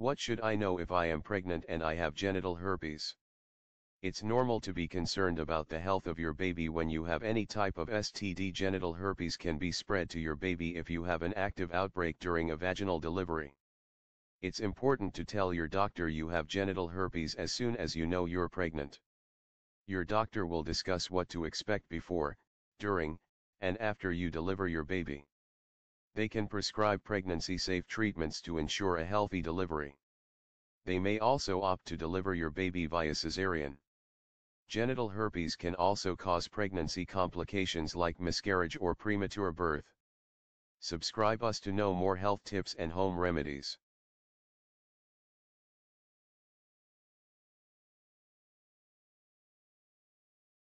What should I know if I am pregnant and I have genital herpes? It's normal to be concerned about the health of your baby when you have any type of STD. Genital herpes can be spread to your baby if you have an active outbreak during a vaginal delivery. It's important to tell your doctor you have genital herpes as soon as you know you're pregnant. Your doctor will discuss what to expect before, during, and after you deliver your baby. They can prescribe pregnancy-safe treatments to ensure a healthy delivery. They may also opt to deliver your baby via cesarean. Genital herpes can also cause pregnancy complications like miscarriage or premature birth. Subscribe us to know more health tips and home remedies.